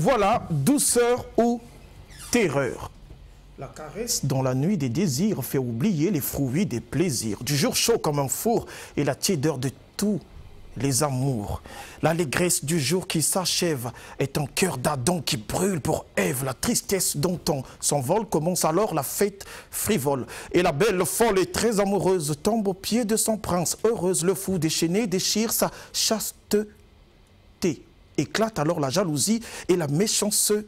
Voilà, douceur ou terreur. La caresse dans la nuit des désirs fait oublier les fruits des plaisirs. Du jour chaud comme un four et la tiédeur de tous les amours. L'allégresse du jour qui s'achève est un cœur d'Adam qui brûle pour Ève. La tristesse dont on s'envole commence alors la fête frivole. Et la belle, folle et très amoureuse tombe aux pieds de son prince. Heureuse, le fou déchaîné déchire sa chasteté. Éclate alors la jalousie et la méchanceté.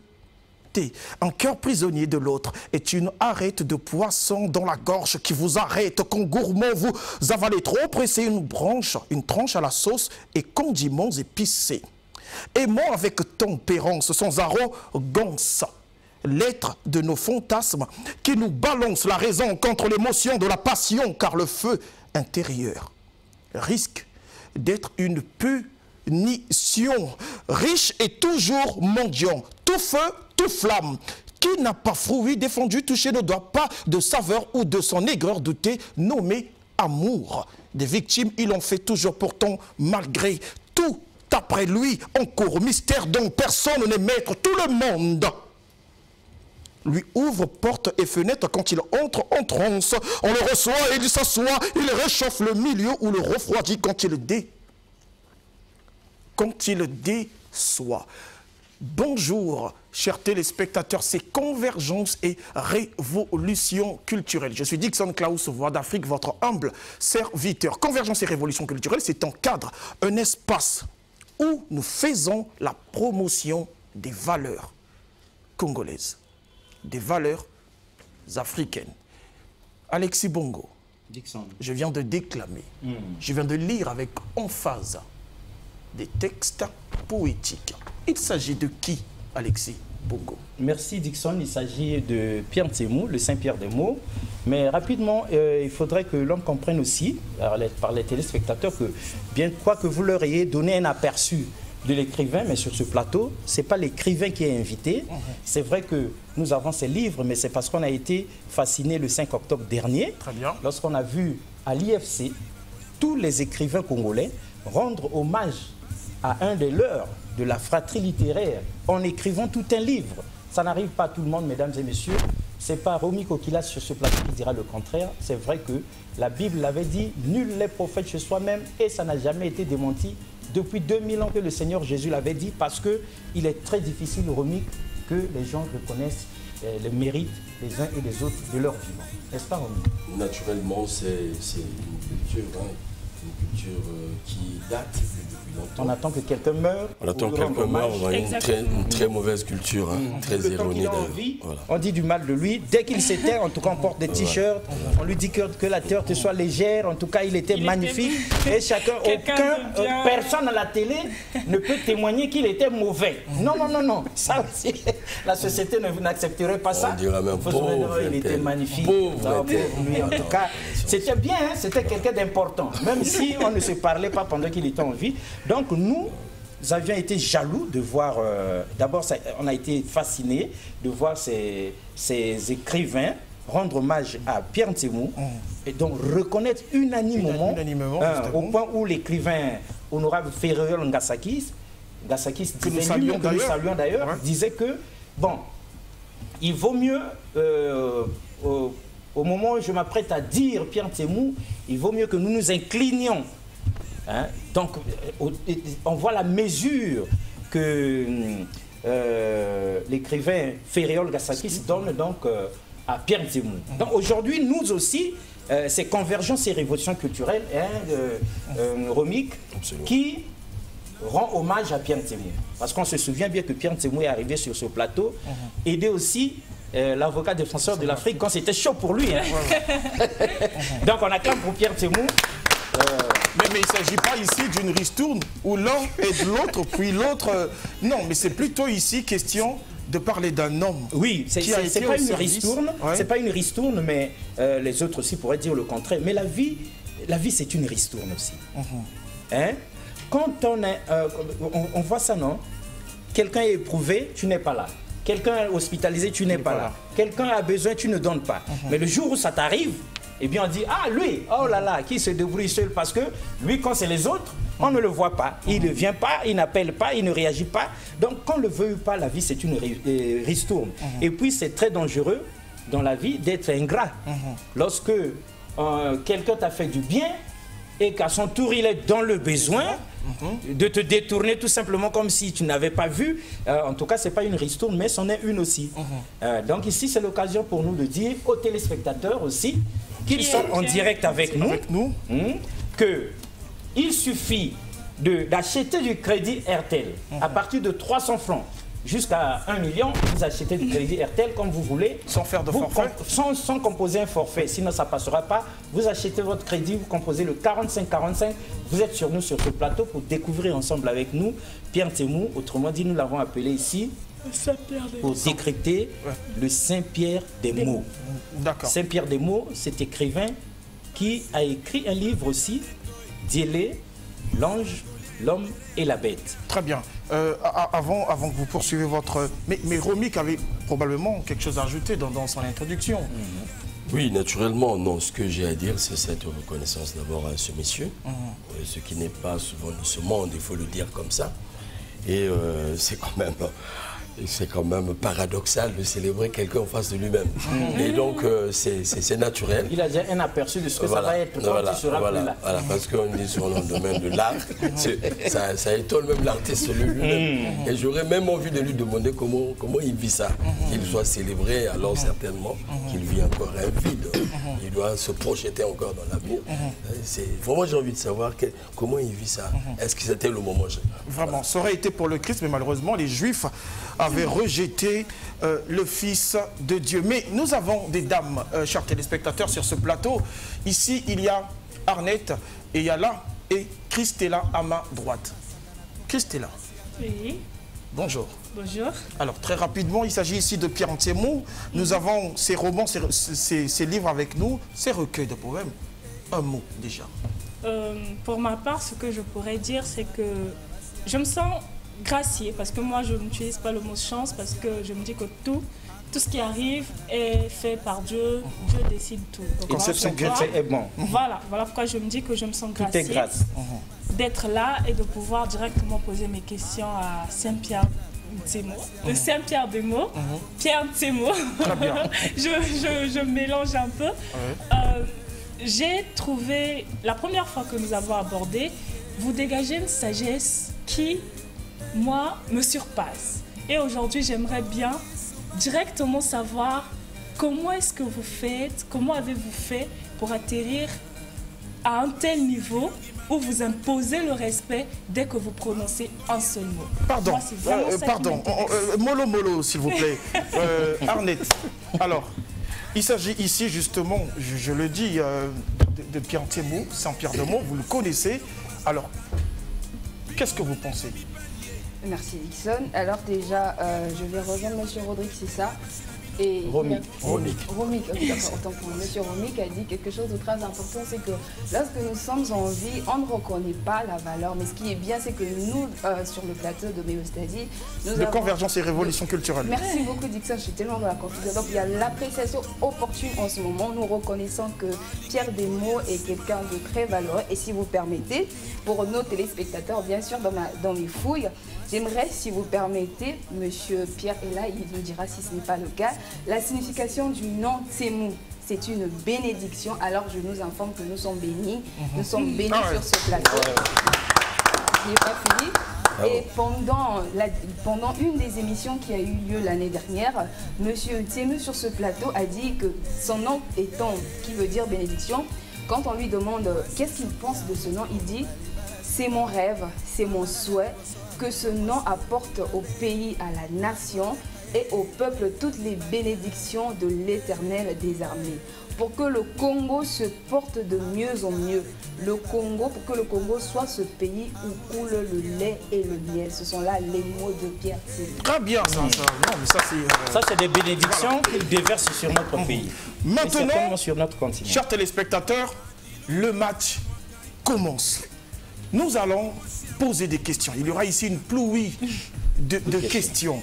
Un cœur prisonnier de l'autre est une arête de poisson dans la gorge qui vous arrête quand gourmand vous avalez trop pressé une branche, une tranche à la sauce et condiments épicés. Aimons avec tempérance sans arrogance l'être de nos fantasmes qui nous balance la raison contre l'émotion de la passion car le feu intérieur risque d'être une punition riche et toujours mendiant tout feu tout flamme. Qui n'a pas fruit défendu, touché ne doit pas de saveur ou de son aigreur douter, nommé amour. Des victimes, il en fait toujours pourtant malgré tout. Après lui, en cours, mystère dont personne n'est maître, tout le monde lui ouvre porte et fenêtre quand il entre en transe. On le reçoit et il s'assoit, il réchauffe le milieu ou le refroidit quand il dé... quand il déçoit. Bonjour, chers téléspectateurs, c'est Convergence et Révolution culturelle. Je suis Dixon Klaus, Voix d'Afrique, votre humble serviteur. Convergence et Révolution culturelle, c'est un cadre, un espace où nous faisons la promotion des valeurs congolaises, des valeurs africaines. Alexis Bongo, Dixon. je viens de déclamer, mm. je viens de lire avec emphase des textes poétiques. Il s'agit de qui, Alexis Bongo? Merci Dixon, il s'agit de Pierre Tsemou, le Saint-Pierre des mots. Mais rapidement, euh, il faudrait que l'homme comprenne aussi, par les, téléspectateurs, que bien quoi que vous leur ayez donné un aperçu de l'écrivain, mais sur ce plateau, ce n'est pas l'écrivain qui est invité. Mhm. C'est vrai que nous avons ces livres, mais c'est parce qu'on a été fasciné le 5 octobre dernier, lorsqu'on a vu à l'IFC tous les écrivains congolais rendre hommage à un des leurs de la fratrie littéraire en écrivant tout un livre. Ça n'arrive pas à tout le monde, mesdames et messieurs. C'est pas Romy Kokilas sur ce plateau qui dira le contraire. C'est vrai que la Bible l'avait dit, nul n'est prophète chez soi-même et ça n'a jamais été démenti depuis 2000 ans que le Seigneur Jésus l'avait dit parce qu'il est très difficile, Romy, que les gens reconnaissent euh, le mérite les uns et les autres de leur vivant. N'est-ce pas, Romy? Naturellement, c'est une culture, hein, une culture euh, qui date on attend que quelqu'un meure. On attend que quelqu'un meure, on a une très, mauvaise culture, hein, mm. très erronée On dit du mal de lui. Dès qu'il s'était, en tout cas, on porte des t-shirts, on lui dit que, que, la terre te soit légère. En tout cas, il était magnifique. Et chacun, aucun, euh, personne à la télé ne peut témoigner qu'il était mauvais. Non, non, non, non. Ça aussi, la société n'accepterait pas ça. On la même il était magnifique. lui, en tout cas, c'était bien, hein, c'était quelqu'un d'important. Même si on ne se parlait pas pendant qu'il était en vie. Donc nous, avions été jaloux de voir, euh, d'abord on a été fascinés de voir ces, écrivains rendre hommage à Pierre Ntemou mm. et donc reconnaître unanimement, euh, au point où l'écrivain honorable Ferrer Ngassakis, Ngassakis que nous saluons d'ailleurs, disait que, bon, il vaut mieux, euh, au, moment où je m'apprête à dire Pierre Ntemou, il vaut mieux que nous nous inclinions Hein? Donc, euh, on voit la mesure que euh, l'écrivain Ferriol Gassakis donne donc euh, à Pierre Zemmour. Donc aujourd'hui, nous aussi, c'est Convergence et Révolution culturelle, hein, Romique, qui rend hommage à Pierre Zemmour. Parce qu'on se souvient bien que Pierre Zemmour est arrivé sur ce plateau, uh-huh. aider aussi l'avocat défenseur de l'Afrique quand c'était chaud pour lui. Hein. Donc on acclame pour Pierre Zemmour. Mais, il ne s'agit pas ici d'une ristourne où l'un est de l'autre, puis l'autre... Euh, non, mais c'est plutôt ici question de parler d'un homme. Oui, c'est pas une ristourne, c'est pas une ristourne, mais euh, les autres aussi pourraient dire le contraire. Mais la vie, la vie c'est une ristourne aussi. Mhm. hein? Quand on, est, euh, on, voit ça, non? Quelqu'un est éprouvé, tu n'es pas là. Quelqu'un est hospitalisé, tu n'es pas, là. Quelqu'un a besoin, tu ne donnes pas. Mhm. Mais le jour où ça t'arrive, et bien on dit, ah lui, oh là là, qui se débrouille seul parce que lui, quand c'est les autres, On ne le voit pas. Il ne vient pas, il n'appelle pas, il ne réagit pas. Donc, qu'on le veuille pas, la vie, c'est une euh, ristourne. Mhm. Et puis, c'est très dangereux dans la vie d'être ingrat. Mhm. Lorsque euh, quelqu'un t'a fait du bien et qu'à son tour, il est dans le besoin, mhm. de te détourner tout simplement comme si tu n'avais pas vu. Euh, en tout cas, ce n'est pas une ristourne, mais c'en est une aussi. donc ici, c'est l'occasion pour nous de dire aux téléspectateurs aussi qu'ils sont en direct avec nous, avec nous. Hmm, que il suffit d'acheter du crédit RTL à mhm. partir de 300 francs jusqu'à 1 million, vous achetez du crédit RTL comme vous voulez. Sans faire de forfait sans, composer un forfait, sinon ça ne passera pas. Vous achetez votre crédit, vous composez le 45-45. Vous êtes sur nous, sur ce plateau, pour découvrir ensemble avec nous Pierre Témou. Autrement dit, nous l'avons appelé ici pour décrypter le Saint-Pierre des mots. Saint-Pierre des mots, cet écrivain qui a écrit un livre aussi, Diélé, l'ange, l'homme et la bête. Très bien. Euh, avant, avant que vous poursuivez votre... Mais, mais Romik avait probablement quelque chose à ajouter dans, son introduction. Mhm. Oui, naturellement, non. Ce que j'ai à dire, c'est cette reconnaissance d'abord à ce monsieur, mhm. euh, ce qui n'est pas souvent de ce monde, il faut le dire comme ça. Et euh, c'est quand même c'est quand même paradoxal de célébrer quelqu'un en face de lui-même. Mm. Et donc, euh, c'est naturel. Il a déjà un aperçu de ce que ça va être quand voilà, il sera voilà, là. Voilà, parce qu'on est sur le domaine de l'art. ça, ça, étonne même l'artiste lui-même. Mm. Et j'aurais même envie de lui demander comment, comment il vit ça. Qu'il soit célébré, alors certainement qu'il vit encore un vide. Il doit se projeter encore dans l'avenir. Vraiment, j'ai envie de savoir comment il vit ça. Est-ce que c'était le moment Vraiment, ça aurait été pour le Christ, mais malheureusement, les Juifs avait rejeté euh, le Fils de Dieu. Mais nous avons des dames, euh, chers téléspectateurs, sur ce plateau. Ici, il y a Arnette et il y a là et Christella à ma droite. Christella. Oui. Bonjour. Bonjour. Alors, très rapidement, il s'agit ici de Pierre Antiemou. Nous avons ses romans, ses, livres avec nous, ses recueils de poèmes. Un mot déjà. Euh, pour ma part, ce que je pourrais dire, c'est que je me sens gracier, parce que moi je n'utilise pas le mot chance, parce que je me dis que tout, tout ce qui arrive est fait par Dieu, Dieu décide tout. Conception est bon. Voilà, voilà pourquoi je me dis que je me sens graciée d'être là et de pouvoir directement poser mes questions à Saint-Pierre de mhm. Saint-Pierre des mots, mhm. Pierre Tsemo. je, je, je, mélange un peu. Euh, j'ai trouvé, la première fois que nous avons abordé, vous dégagez une sagesse qui moi, me surpasse. Et aujourd'hui, j'aimerais bien directement savoir comment est-ce que vous faites, comment avez-vous fait pour atterrir à un tel niveau où vous imposez le respect dès que vous prononcez un seul mot. Pardon, euh, pardon, euh, mollo mollo s'il vous plaît. euh, Arnett, alors, il s'agit ici justement, je, le dis, euh, de, Pierre Thémou, Saint-Pierre de Mont, vous le connaissez. Alors, qu'est-ce que vous pensez? Merci Dixon. Alors déjà, euh, je vais rejoindre M. Rodrigue, c'est ça? Et Romic. Romic. Romic, autant pour M. Romic a dit quelque chose de très important, c'est que lorsque nous sommes en vie, on ne reconnaît pas la valeur. Mais ce qui est bien, c'est que nous, euh, sur le plateau de Méostasie, nous de convergence et révolution culturelle. Merci beaucoup Dixon, je suis tellement dans la confusion. Donc il y a l'appréciation opportune en ce moment. Nous reconnaissons que Pierre Desmots est quelqu'un de très valeureux. Et si vous permettez, pour nos téléspectateurs, bien sûr, dans, ma, dans mes fouilles, J'aimerais, si vous permettez, Monsieur Pierre est là, il nous dira si ce n'est pas le cas, la signification du nom Tsemou. C'est une bénédiction, alors je nous informe que nous sommes bénis, nous sommes bénis ah sur ce plateau. N'ai pas fini. Ah Et pendant, pendant une des émissions qui a eu lieu l'année dernière, Monsieur Tsemu sur ce plateau a dit que son nom étant, qui veut dire bénédiction, quand on lui demande qu'est-ce qu'il pense de ce nom, il dit c'est mon rêve, c'est mon souhait, que ce nom apporte au pays, à la nation et au peuple toutes les bénédictions de l'éternel des armées. Pour que le Congo se porte de mieux en mieux. Le Congo, pour que le Congo soit ce pays où coule le lait et le miel. Ce sont là les mots de Pierre Très bien, ça. Euh, ça, c'est des bénédictions qu'il déverse sur notre pays. Maintenant, sur notre continent. chers téléspectateurs, le match commence. Nous allons poser des questions. Il y aura ici une pluie de, questions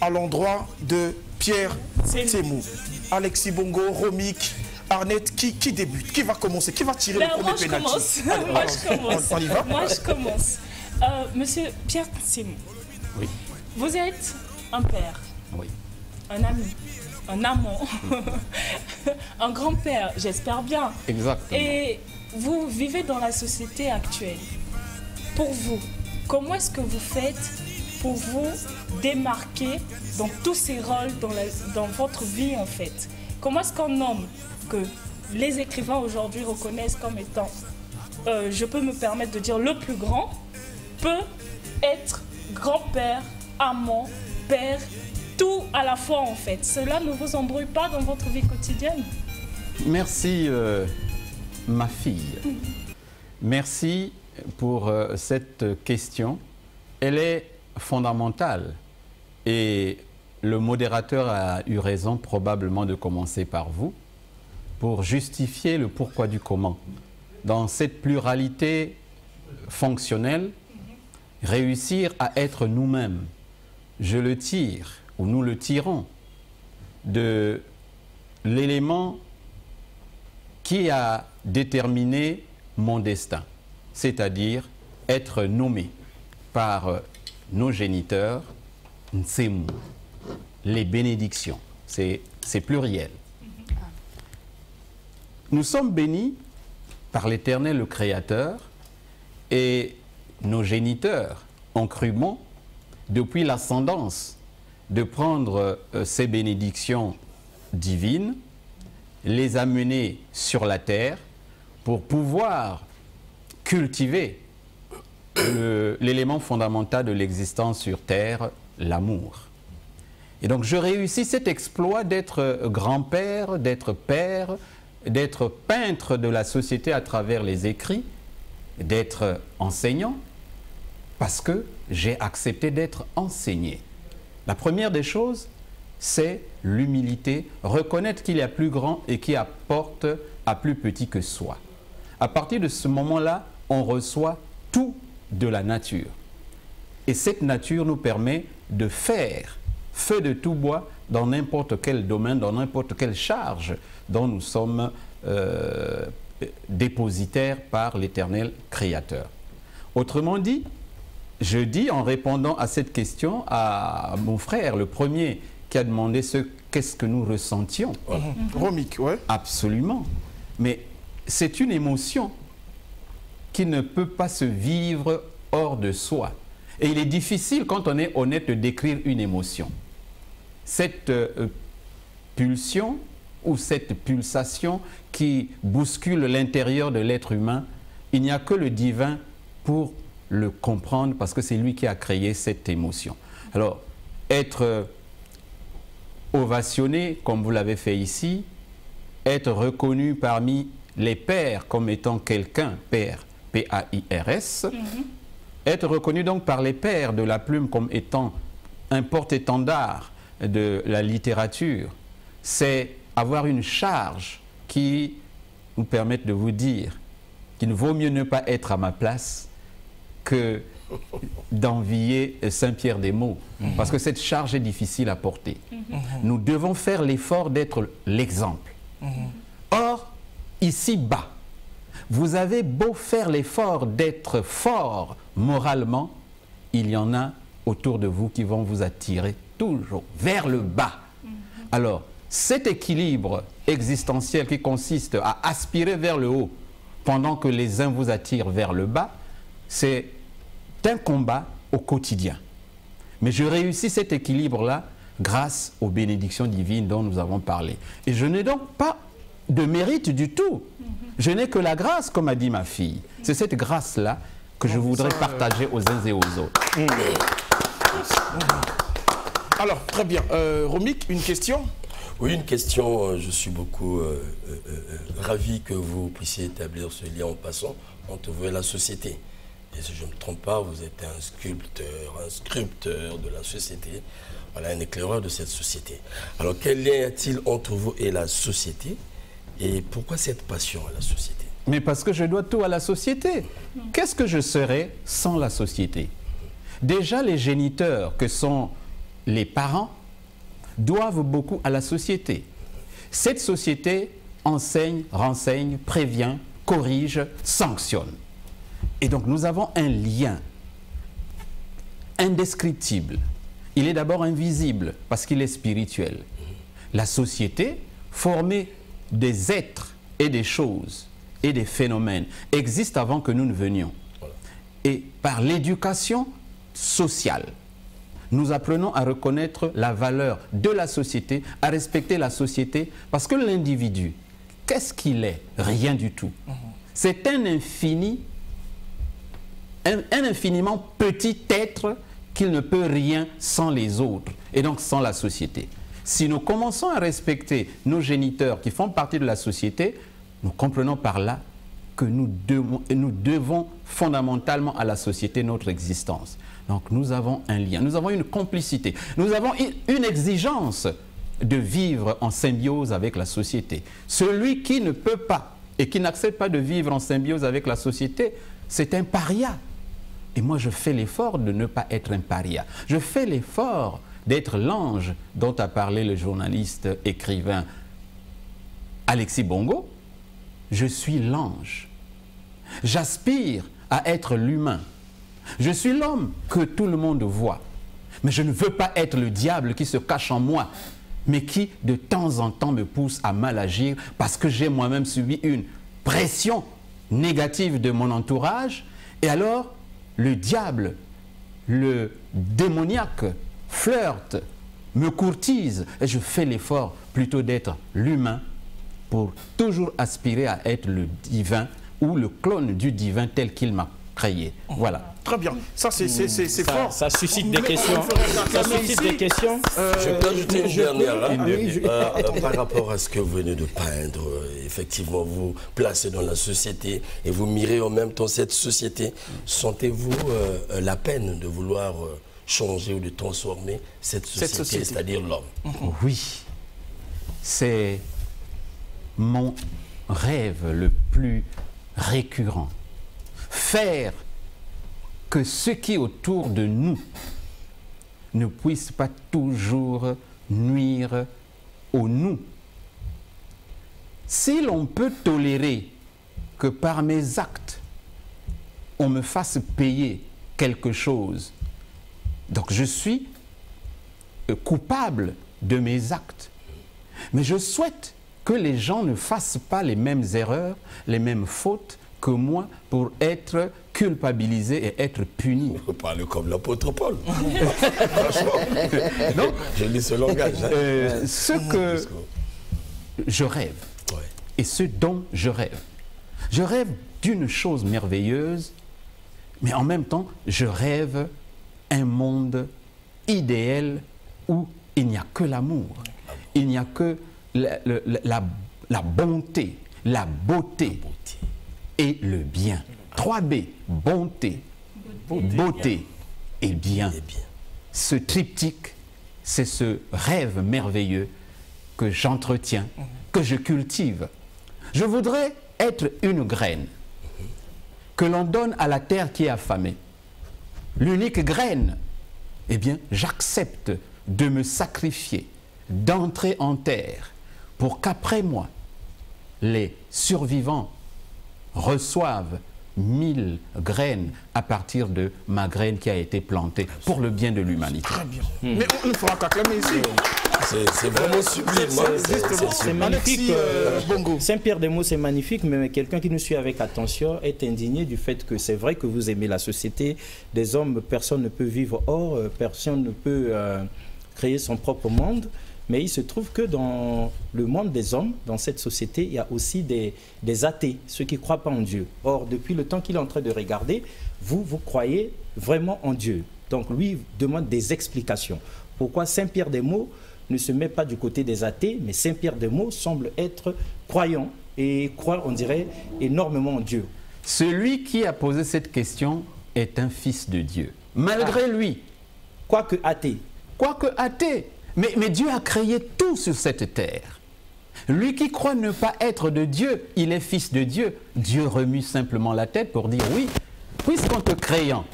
à l'endroit de Pierre Tsemou, Alexis Bongo, Romik, Arnett, qui, qui débute Qui va commencer Qui va tirer le premier moi, je pénalty? commence. Allez, moi, je commence. On, on y va? Moi, je commence. Euh, monsieur Pierre Simon. Oui. Vous êtes un père, Oui. un ami, un amant, un grand-père, j'espère bien. Exactement. Et vous vivez dans la société actuelle. Pour vous, comment est-ce que vous faites pour vous démarquer dans tous ces rôles dans, votre vie en fait? Comment est-ce qu'un homme que les écrivains aujourd'hui reconnaissent comme étant, euh, je peux me permettre de dire le plus grand, peut être grand-père, amant, père, tout à la fois en fait? Cela ne vous embrouille pas dans votre vie quotidienne? Merci, euh, ma fille. Merci pour euh, cette question. Elle est fondamentale. Et le modérateur a eu raison probablement de commencer par vous pour justifier le pourquoi du comment. Dans cette pluralité fonctionnelle, réussir à être nous-mêmes, je le tire, ou nous le tirons, de l'élément qui a déterminé mon destin, c'est-à-dire être nommé par euh, nos géniteurs, Ntsemu, les bénédictions, c'est c'est pluriel. Nous sommes bénis par l'Éternel, le Créateur, et nos géniteurs ont cru bon, depuis l'ascendance, de prendre euh, ces bénédictions divines, les amener sur la terre pour pouvoir cultiver l'élément fondamental de l'existence sur terre, l'amour. Et donc je réussis cet exploit d'être grand-père, d'être père, d'être peintre de la société à travers les écrits, d'être enseignant, parce que j'ai accepté d'être enseigné. La première des choses, c'est l'humilité, reconnaître qu'il y a plus grand et qui apporte à plus petit que soi. À partir de ce moment-là, on reçoit tout de la nature. Et cette nature nous permet de faire feu de tout bois dans n'importe quel domaine, dans n'importe quelle charge dont nous sommes euh, dépositaires par l'éternel Créateur. Autrement dit, je dis en répondant à cette question à mon frère, le premier, qui a demandé ce qu'est-ce que nous ressentions? Romic, ouais. Absolument. Mais c'est une émotion qui ne peut pas se vivre hors de soi. Et il est difficile, quand on est honnête, de décrire une émotion. Cette euh, pulsion ou cette pulsation qui bouscule l'intérieur de l'être humain, il n'y a que le divin pour le comprendre parce que c'est lui qui a créé cette émotion. Alors, être euh, ovationné, comme vous l'avez fait ici, être reconnu parmi les pères comme étant quelqu'un, père, P-A-I-R-S, être reconnu donc par les pères de la plume comme étant un porte-étendard de la littérature, c'est avoir une charge qui nous permette de vous dire qu'il vaut mieux ne pas être à ma place que d'envier Saint-Pierre des mots, parce que cette charge est difficile à porter. Nous devons faire l'effort d'être l'exemple. Or, ici-bas, vous avez beau faire l'effort d'être fort moralement, il y en a autour de vous qui vont vous attirer toujours vers le bas. Alors, cet équilibre existentiel qui consiste à aspirer vers le haut pendant que les uns vous attirent vers le bas, c'est un combat au quotidien. Mais je réussis cet équilibre-là grâce aux bénédictions divines dont nous avons parlé. Et je n'ai donc pas de mérite du tout. Je n'ai que la grâce, comme a dit ma fille. C'est cette grâce-là que je voudrais partager aux uns et aux autres. Alors, très bien. Euh, Romic, une question? Oui, une question. euh, Je suis beaucoup euh, euh, euh, ravi que vous puissiez établir ce lien en passant entre vous et la société. Et si je ne me trompe pas, vous êtes un sculpteur, un sculpteur de la société, voilà, un éclaireur de cette société. Alors, quel lien y a-t-il entre vous et la société? Et pourquoi cette passion à la société? Mais parce que je dois tout à la société. Qu'est-ce que je serais sans la société? Déjà, les géniteurs, que sont les parents, doivent beaucoup à la société. Cette société enseigne, renseigne, prévient, corrige, sanctionne. Et donc nous avons un lien indescriptible. Il est d'abord invisible parce qu'il est spirituel. La société, formée des êtres et des choses et des phénomènes, existe avant que nous ne venions. Et par l'éducation sociale, nous apprenons à reconnaître la valeur de la société, à respecter la société, parce que l'individu, qu'est-ce qu'il est? Rien du tout. C'est un infini, un, infiniment petit être qu'il ne peut rien sans les autres, et donc sans la société. Si nous commençons à respecter nos géniteurs qui font partie de la société, nous comprenons par là que nous devons, nous devons fondamentalement à la société notre existence. Donc nous avons un lien, nous avons une complicité, nous avons une exigence de vivre en symbiose avec la société. Celui qui ne peut pas et qui n'accepte pas de vivre en symbiose avec la société, c'est un paria. Et moi, je fais l'effort de ne pas être un paria. Je fais l'effort d'être l'ange dont a parlé le journaliste écrivain Alexis Bongo. Je suis l'ange. J'aspire à être l'humain. Je suis l'homme que tout le monde voit. Mais je ne veux pas être le diable qui se cache en moi, mais qui de temps en temps me pousse à mal agir parce que j'ai moi-même subi une pression négative de mon entourage. Et alors, le diable, le démoniaque, flirte, me courtise, et je fais l'effort plutôt d'être l'humain pour toujours aspirer à être le divin ou le clone du divin tel qu'il m'a créé. Voilà. Très bien. Ça, c'est fort. Ça suscite des questions. Ça suscite des questions. Euh, je peux ajouter une dernière. Hein. Euh, par rapport à ce que vous venez de peindre, euh, effectivement, vous placez dans la société et vous mirez en même temps cette société. Sentez-vous la peine de vouloir changer ou de transformer cette société, c'est-à-dire l'homme Oui. C'est mon rêve le plus récurrent. Faire que ce qui est autour de nous ne puisse pas toujours nuire au nous. Si l'on peut tolérer que par mes actes, on me fasse payer quelque chose, donc je suis coupable de mes actes. Mais je souhaite que les gens ne fassent pas les mêmes erreurs, les mêmes fautes que moi pour être culpabilisés et être punis. Vous parlez comme l'apôtre Paul. Franchement. Je lis ce langage. Hein. Euh, ce que je rêve, et ce dont je rêve, je rêve d'une chose merveilleuse, mais en même temps, je rêve un monde idéal où il n'y a que l'amour, il n'y a que la, bonté, la beauté et le bien. 3B, bonté, beauté, et, bien. Ce triptyque, c'est ce rêve merveilleux que j'entretiens, que je cultive. Je voudrais être une graine que l'on donne à la terre qui est affamée. L'unique graine, eh bien, j'accepte de me sacrifier, d'entrer en terre, pour qu'après moi, les survivants reçoivent mille graines à partir de ma graine qui a été plantée pour le bien de l'humanité. Très bien. Mais on ne fera qu'acclamer ici. C'est vraiment sublime. Hein. C'est magnifique. Euh, euh, Saint-Pierre des mots, c'est magnifique, mais quelqu'un qui nous suit avec attention est indigné du fait que c'est vrai que vous aimez la société des hommes, personne ne peut vivre hors, euh, personne ne peut créer son propre monde. Mais il se trouve que dans le monde des hommes, dans cette société, il y a aussi des, athées, ceux qui ne croient pas en Dieu. Or, depuis le temps qu'il est en train de regarder, vous, vous croyez vraiment en Dieu. Donc, lui demande des explications. Pourquoi Saint-Pierre des Mots ne se met pas du côté des athées, mais Saint-Pierre des Mots semble être croyant et croire, on dirait, énormément en Dieu. Celui qui a posé cette question est un fils de Dieu, malgré ah. lui. Quoique athée. Quoique athée. Mais, Dieu a créé tout sur cette terre. Lui qui croit ne pas être de Dieu, il est fils de Dieu. Dieu remue simplement la tête pour dire oui, puisqu'en te créant,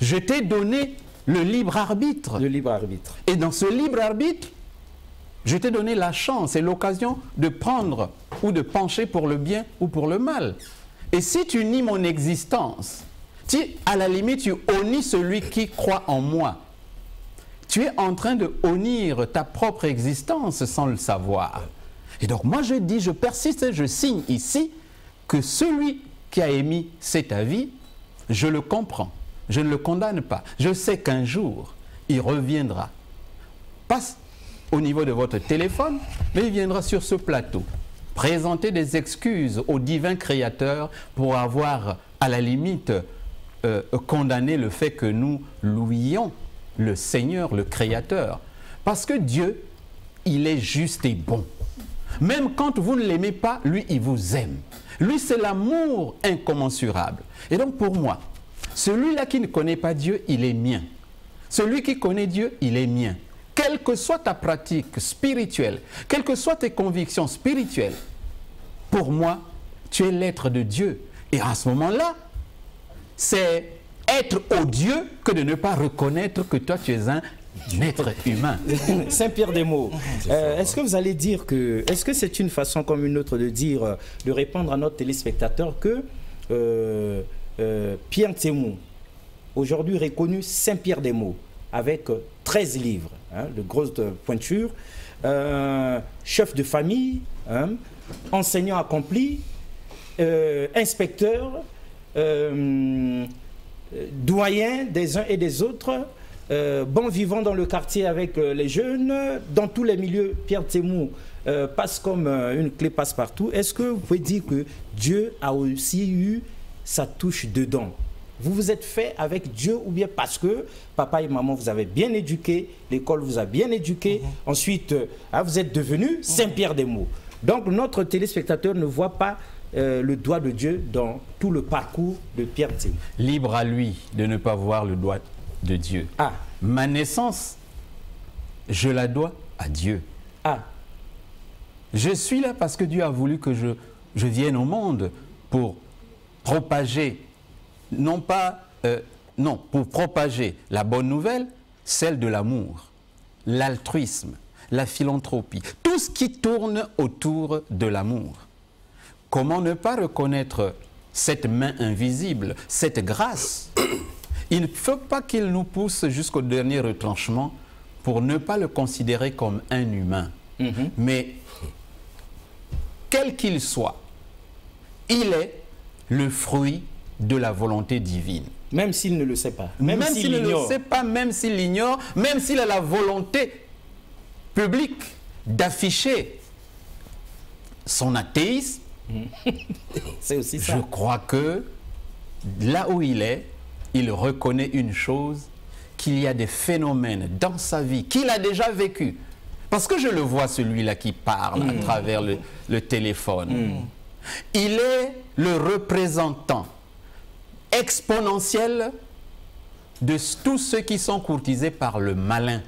je t'ai donné le libre arbitre. Le libre arbitre. Et dans ce libre arbitre, je t'ai donné la chance et l'occasion de prendre ou de pencher pour le bien ou pour le mal. Et si tu nies mon existence, tu, à la limite, tu honnis celui qui croit en moi. Tu es en train de honnir ta propre existence sans le savoir. Et donc moi je dis, je persiste, je signe ici que celui qui a émis cet avis, je le comprends, je ne le condamne pas. Je sais qu'un jour, il reviendra. Passe au niveau de votre téléphone, mais il viendra sur ce plateau présenter des excuses au divin créateur pour avoir, à la limite, euh, condamné le fait que nous louions le Seigneur, le Créateur. Parce que Dieu, il est juste et bon. Même quand vous ne l'aimez pas, lui, il vous aime. Lui, c'est l'amour incommensurable. Et donc pour moi, celui-là qui ne connaît pas Dieu, il est mien. Celui qui connaît Dieu, il est mien quelle que soit ta pratique spirituelle, quelles que soient tes convictions spirituelles, pour moi, tu es l'être de Dieu. Et à ce moment-là, c'est être au Dieu que de ne pas reconnaître que toi, tu es un être humain. Saint-Pierre des mots. Euh, est-ce que vous allez dire que, est-ce que c'est une façon comme une autre de dire, de répondre à notre téléspectateur que euh, euh, Pierre Thémou, aujourd'hui reconnu Saint-Pierre des mots, avec 13 livres, hein, de grosses pointures, euh, chef de famille, hein, enseignant accompli, euh, inspecteur, euh, doyen des uns et des autres, bon vivant dans le quartier avec les jeunes, dans tous les milieux, Pierre Témou passe comme une clé passe-partout. Est-ce que vous pouvez dire que Dieu a aussi eu sa touche dedans vous vous êtes fait avec Dieu ou bien parce que papa et maman vous avez bien éduqué, l'école vous a bien éduqué, mhm. ensuite euh, ah, vous êtes devenu Saint-Pierre des mots. Donc notre téléspectateur ne voit pas euh, le doigt de Dieu dans tout le parcours de Pierre Thé. Libre à lui de ne pas voir le doigt de Dieu. Ah. Ma naissance, je la dois à Dieu. Ah. Je suis là parce que Dieu a voulu que je, je vienne au monde pour propager non pas, euh, non, pour propager la bonne nouvelle, celle de l'amour, l'altruisme, la philanthropie, tout ce qui tourne autour de l'amour. Comment ne pas reconnaître cette main invisible, cette grâce? Il ne faut pas qu'il nous pousse jusqu'au dernier retranchement pour ne pas le considérer comme un humain. Mhm. Mais quel qu'il soit, il est le fruit de la volonté divine. Même s'il ne le sait pas. Même, s'il ne le sait pas, même s'il l'ignore, même s'il a la volonté publique d'afficher son athéisme, c'est aussi ça. Je crois que là où il est, il reconnaît une chose, qu'il y a des phénomènes dans sa vie qu'il a déjà vécu. Parce que je le vois, celui-là qui parle à mm. travers le, téléphone. Mm. Il est le représentant exponentielle de tous ceux qui sont courtisés par le malin.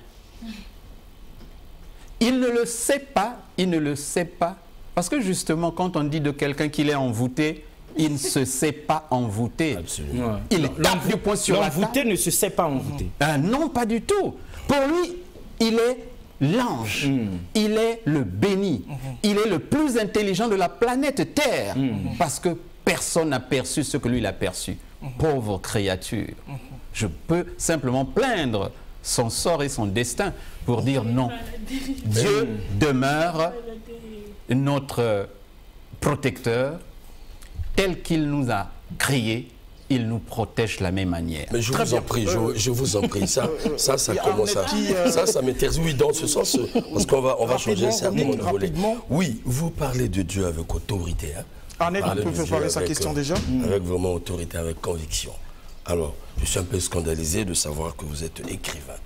Il ne le sait pas, il ne le sait pas. Parce que justement, quand on dit de quelqu'un qu'il est envoûté, il ne se sait pas envoûté. Absolument. Il tape du point sur la L'envoûté ne se sait pas envoûté. Ah, non, pas du tout. Pour lui, il est l'ange. Hmm. Il est le béni. Il est le plus intelligent de la planète Terre. Hmm. Parce que personne n'a perçu ce que lui il a perçu. Pauvre créature. Je peux simplement plaindre son sort et son destin pour dire non. Dieu demeure notre protecteur tel qu'il nous a créés il nous protège de la même manière. Mais je vous en prie, je, vous en prie, ça, ça, ça commence à... Euh, ça, ça m'intéresse, oui, dans ce sens, parce qu'on va, on va changer certainement de volet. Oui, vous parlez de Dieu avec autorité. Hein. Arnett, on peut préparer sa question déjà euh, Avec vraiment autorité, avec conviction. Alors, je suis un peu scandalisé de savoir que vous êtes écrivain.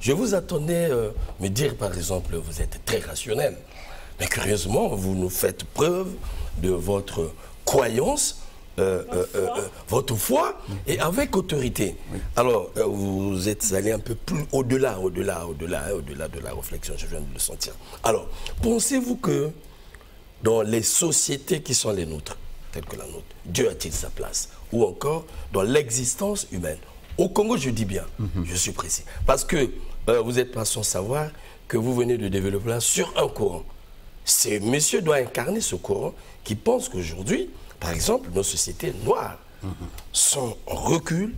Je vous attendais euh, me dire, par exemple, vous êtes très rationnel. Mais curieusement, vous nous faites preuve de votre croyance, euh, votre foi, et avec autorité. Alors, vous êtes allé un peu plus au-delà, au-delà, au-delà, au-delà de la réflexion, je viens de le sentir. Alors, pensez-vous que dans les sociétés qui sont les nôtres, telles que la nôtre, Dieu a-t-il sa place? Ou encore dans l'existence humaine? Au Congo, je dis bien, mhm. je suis précis. Parce que euh, vous n'êtes pas sans savoir que vous venez de développer là sur un courant Ce monsieur doit incarner ce courant qui pense qu'aujourd'hui, par exemple, nos sociétés noires sont en recul,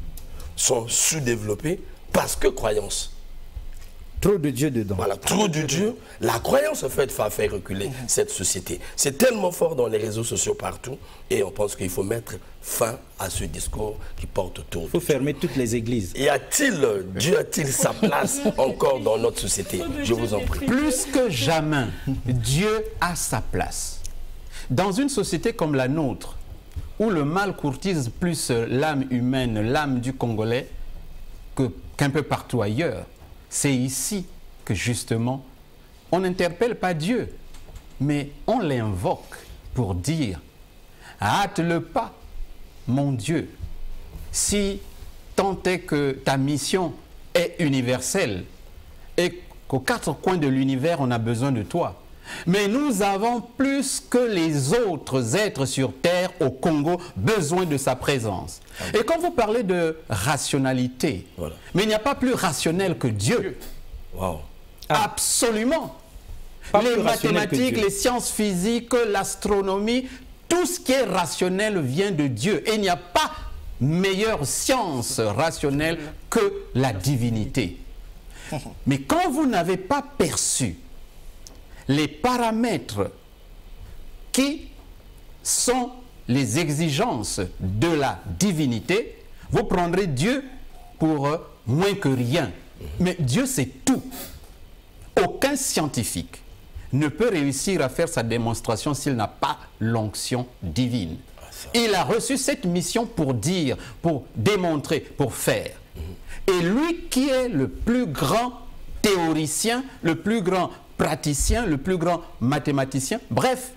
sont sous-développées parce que croyance. Trop de Dieu dedans. Voilà, trop de Dieu. La croyance, en fait, va faire reculer cette société. C'est tellement fort dans les réseaux sociaux partout. Et on pense qu'il faut mettre fin à ce discours qui porte autour. Il faut fermer toutes les églises. Y a-t-il, Dieu a-t-il sa place encore dans notre société? Je vous en prie. Plus que jamais, Dieu a sa place. Dans une société comme la nôtre, où le mal courtise plus l'âme humaine, l'âme du Congolais, qu'un peu partout ailleurs, c'est ici que justement, on n'interpelle pas Dieu, mais on l'invoque pour dire, hâte le pas, mon Dieu. Si tant est que ta mission est universelle et qu'aux quatre coins de l'univers, on a besoin de toi, mais nous avons plus que les autres êtres sur Terre au Congo besoin de sa présence. Et quand vous parlez de rationalité, mais il n'y a pas plus rationnel que Dieu. Ah. Absolument. les mathématiques, les sciences physiques, l'astronomie, tout ce qui est rationnel vient de Dieu. Et il n'y a pas meilleure science rationnelle que la divinité. Mais quand vous n'avez pas perçu les paramètres qui sont les exigences de la divinité, vous prendrez Dieu pour moins que rien. Mais Dieu, c'est tout. Aucun scientifique ne peut réussir à faire sa démonstration s'il n'a pas l'onction divine. Il a reçu cette mission pour dire, pour démontrer, pour faire. Et lui qui est le plus grand théoricien, le plus grand praticien, le plus grand mathématicien, bref,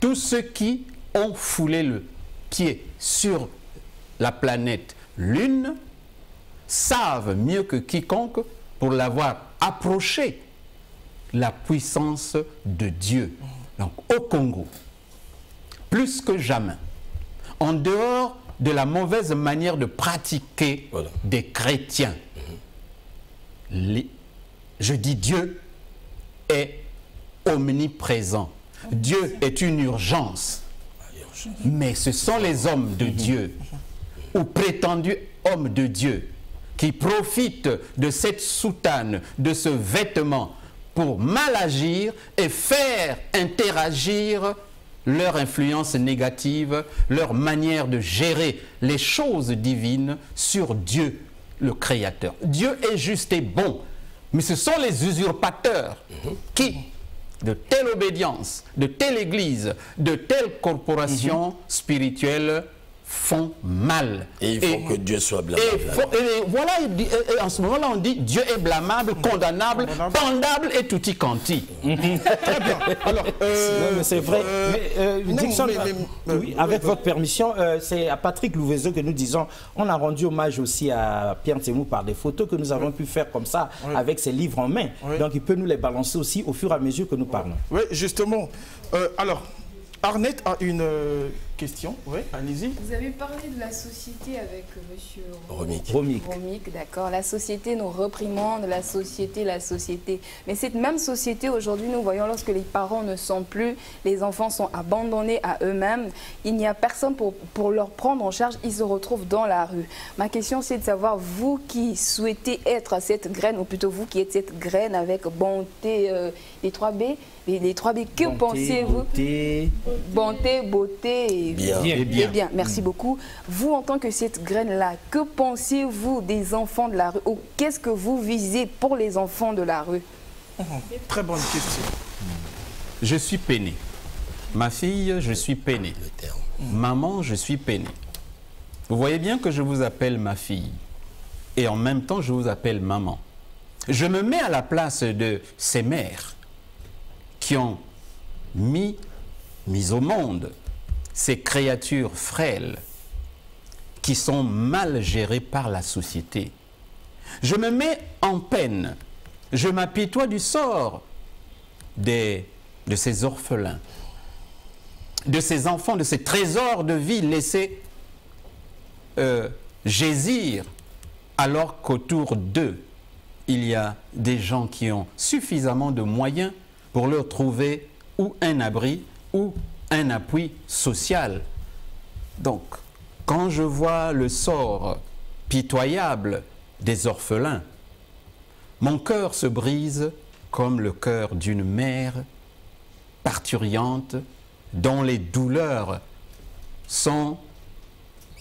tous ceux qui ont foulé le pied sur la planète Lune savent mieux que quiconque, pour l'avoir approché, la puissance de Dieu. Donc au Congo, plus que jamais, en dehors de la mauvaise manière de pratiquer des chrétiens, je dis Dieu est omniprésent. Dieu est une urgence. Mais ce sont les hommes de Dieu, ou prétendus hommes de Dieu, qui profitent de cette soutane, de ce vêtement, pour mal agir et faire interagir leur influence négative, leur manière de gérer les choses divines sur Dieu, le Créateur. Dieu est juste et bon, mais ce sont les usurpateurs qui, de telle obédience, de telle église, de telle corporation spirituelle, font mal. Et il faut que Dieu soit blâmable. Et, voilà, en ce moment-là, on dit Dieu est blâmable, condamnable, pendable et tutti quanti. Très bien. Alors, euh, c'est vrai. Euh, euh, oui, avec votre permission, c'est à Patrick Louvezeau que nous disons on a rendu hommage aussi à Pierre Tsemou par des photos que nous avons pu faire comme ça, avec ses livres en main. Donc, il peut nous les balancer aussi au fur et à mesure que nous parlons. Oui, justement. alors, Arnett a une euh, question. Oui, allez-y. Vous avez parlé de la société avec euh, monsieur Romic. Romic, d'accord. La société nous reprimande, la société, la société. Mais cette même société, aujourd'hui, nous voyons lorsque les parents ne sont plus, les enfants sont abandonnés à eux-mêmes, il n'y a personne pour, pour leur prendre en charge, ils se retrouvent dans la rue. Ma question, c'est de savoir, vous qui souhaitez être cette graine, ou plutôt vous qui êtes cette graine avec bonté, euh, les 3 B, les, 3 B, que pensez-vous? bonté, beauté et bien. Et bien. Merci mm. beaucoup. Vous, en tant que cette graine-là, que pensez-vous des enfants de la rue Ou qu'est-ce que vous visez pour les enfants de la rue? Très bonne question. Je suis peiné. Ma fille, je suis peiné. Maman, je suis peiné. Vous voyez bien que je vous appelle ma fille. Et en même temps, je vous appelle maman. Je me mets à la place de ces mères qui ont mis mis au monde, ces créatures frêles qui sont mal gérées par la société. Je me mets en peine, je m'apitoie du sort des, de ces orphelins, de ces enfants, de ces trésors de vie laissés euh, gésir alors qu'autour d'eux, il y a des gens qui ont suffisamment de moyens pour leur trouver ou un abri ou un appui social. Donc, quand je vois le sort pitoyable des orphelins, mon cœur se brise comme le cœur d'une mère parturiante dont les douleurs sont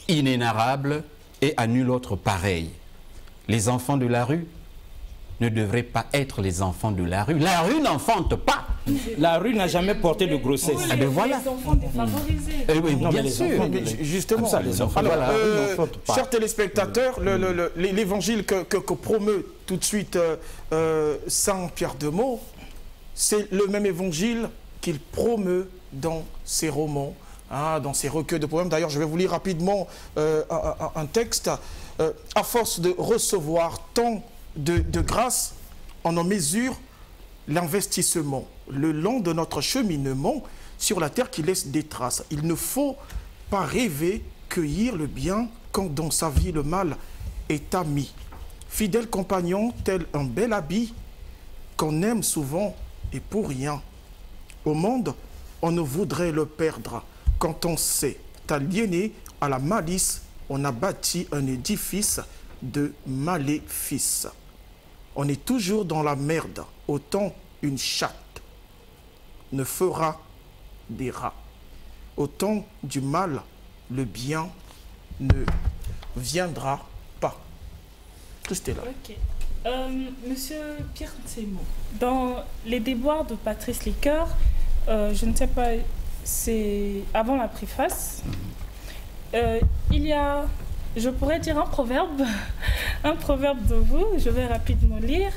inénarrables et à nul autre pareil. Les enfants de la rue ne devraient pas être les enfants de la rue. La rue n'enfante pas. La rue n'a jamais porté de grossesse. Oui, les, voilà. les enfants défavorisés. Eh oui, bien sûr. justement, ça, les enfants alors, euh, chers téléspectateurs, l'évangile que, que, promeut tout de suite euh, euh, Saint Pierre de Meaux, c'est le même évangile qu'il promeut dans ses romans, hein, dans ses recueils de poèmes. D'ailleurs, je vais vous lire rapidement un, un, texte. à force de recevoir tant de, grâce, on en mesure l'investissement le long de notre cheminement sur la terre qui laisse des traces. Il ne faut pas rêver cueillir le bien quand dans sa vie le mal est ami. Fidèle compagnon, tel un bel habit qu'on aime souvent et pour rien. Au monde, on ne voudrait le perdre quand on sait aliéné à la malice, on a bâti un édifice de maléfices on est toujours dans la merde. Autant une chatte ne fera des rats. Autant du mal, le bien ne viendra pas. Christella. Ok. Euh, monsieur Pierre Tsemo, dans les déboires de Patrice Liqueur, euh, je ne sais pas, c'est avant la préface, euh, il y a je pourrais dire un proverbe, un proverbe de vous, je vais rapidement lire.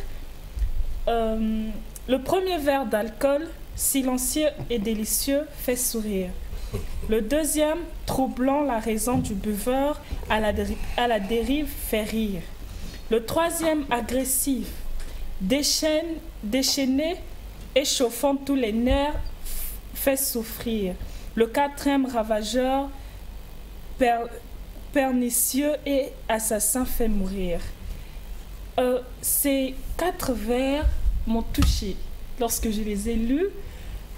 Le premier verre d'alcool, silencieux et délicieux, fait sourire. Le deuxième, troublant la raison du buveur, à la, dérive, fait rire. Le troisième, agressif, déchaîné, échauffant tous les nerfs, fait souffrir. Le quatrième, ravageur, per, pernicieux et assassin fait mourir. Euh, ces quatre vers m'ont touché lorsque je les ai lus.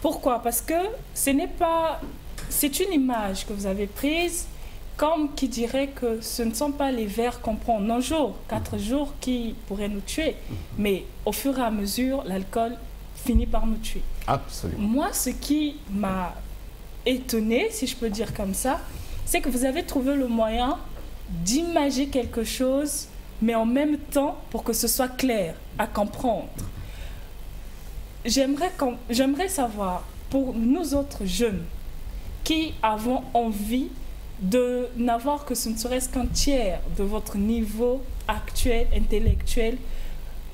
Pourquoi? Parce que ce n'est pas. C'est une image que vous avez prise comme qui dirait que ce ne sont pas les vers qu'on prend en un jour, quatre jours qui pourraient nous tuer. Mais au fur et à mesure, l'alcool finit par nous tuer. Absolument. Moi, ce qui m'a étonné, si je peux dire comme ça, c'est que vous avez trouvé le moyen d'imager quelque chose, mais en même temps pour que ce soit clair à comprendre. J'aimerais savoir, pour nous autres jeunes, qui avons envie de n'avoir que ce ne serait-ce qu'un tiers de votre niveau actuel, intellectuel,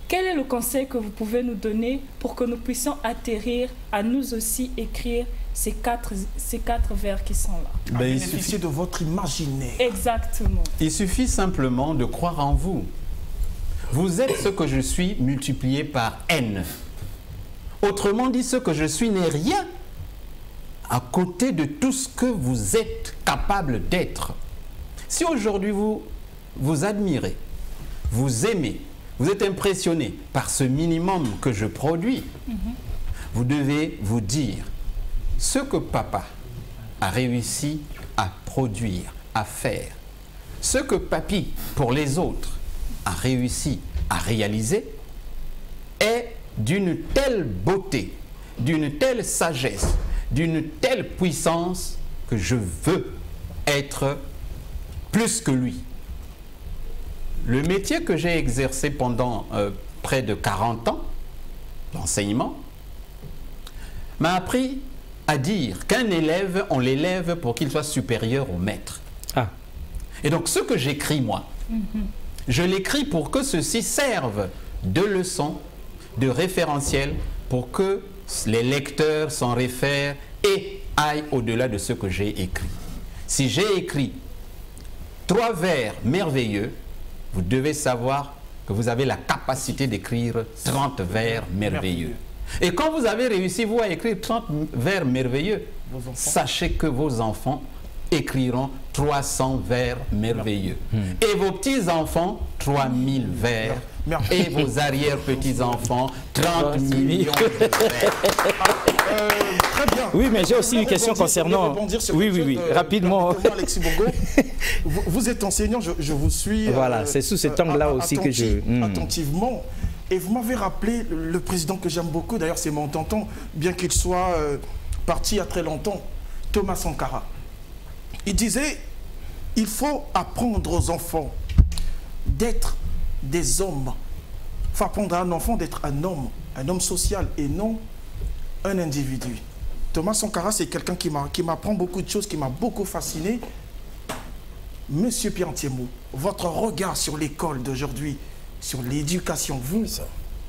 quel est le conseil que vous pouvez nous donner pour que nous puissions atterrir à nous aussi écrire ces quatre, ces quatre vers qui sont là? Ben, il suffit de votre imaginaire. Exactement. Il suffit simplement de croire en vous. Vous êtes ce que je suis multiplié par n. Autrement dit, ce que je suis n'est rien à côté de tout ce que vous êtes capable d'être. Si aujourd'hui vous vous admirez, vous aimez, vous êtes impressionné par ce minimum que je produis, vous devez vous dire, ce que papa a réussi à produire, à faire, ce que papy, pour les autres, a réussi à réaliser, d'une telle beauté, d'une telle sagesse, d'une telle puissance que je veux être plus que lui. Le métier que j'ai exercé pendant euh, près de 40 ans, l'enseignement, m'a appris à dire qu'un élève, on l'élève pour qu'il soit supérieur au maître. Ah. Et donc ce que j'écris moi, je l'écris pour que ceci serve de leçon, de référentiel, pour que les lecteurs s'en réfèrent et aillent au-delà de ce que j'ai écrit. Si j'ai écrit trois vers merveilleux, vous devez savoir que vous avez la capacité d'écrire 30 vers merveilleux. Et quand vous avez réussi, vous, à écrire 30 vers merveilleux, sachez que vos enfants écriront 300 vers merveilleux. Hmm. Et vos petits-enfants, 3000 vers. Et vos arrière-petits-enfants, 30 millions de vers. Oui, mais j'ai aussi une question concernant... Oui, oui, oui, rapidement. Alexis vous, êtes enseignant, je, vous suis... Voilà, c'est sous cet angle-là aussi que je... Hmm. Attentivement. Et vous m'avez rappelé le président que j'aime beaucoup, d'ailleurs c'est mon tonton, bien qu'il soit parti il y a très longtemps, Thomas Sankara. Il disait, il faut apprendre aux enfants d'être des hommes. Il faut apprendre à un enfant d'être un homme, un homme social et non un individu. Thomas Sankara, c'est quelqu'un qui m'apprend beaucoup de choses, qui m'a beaucoup fasciné. Monsieur Pierre votre regard sur l'école d'aujourd'hui, sur l'éducation, vous,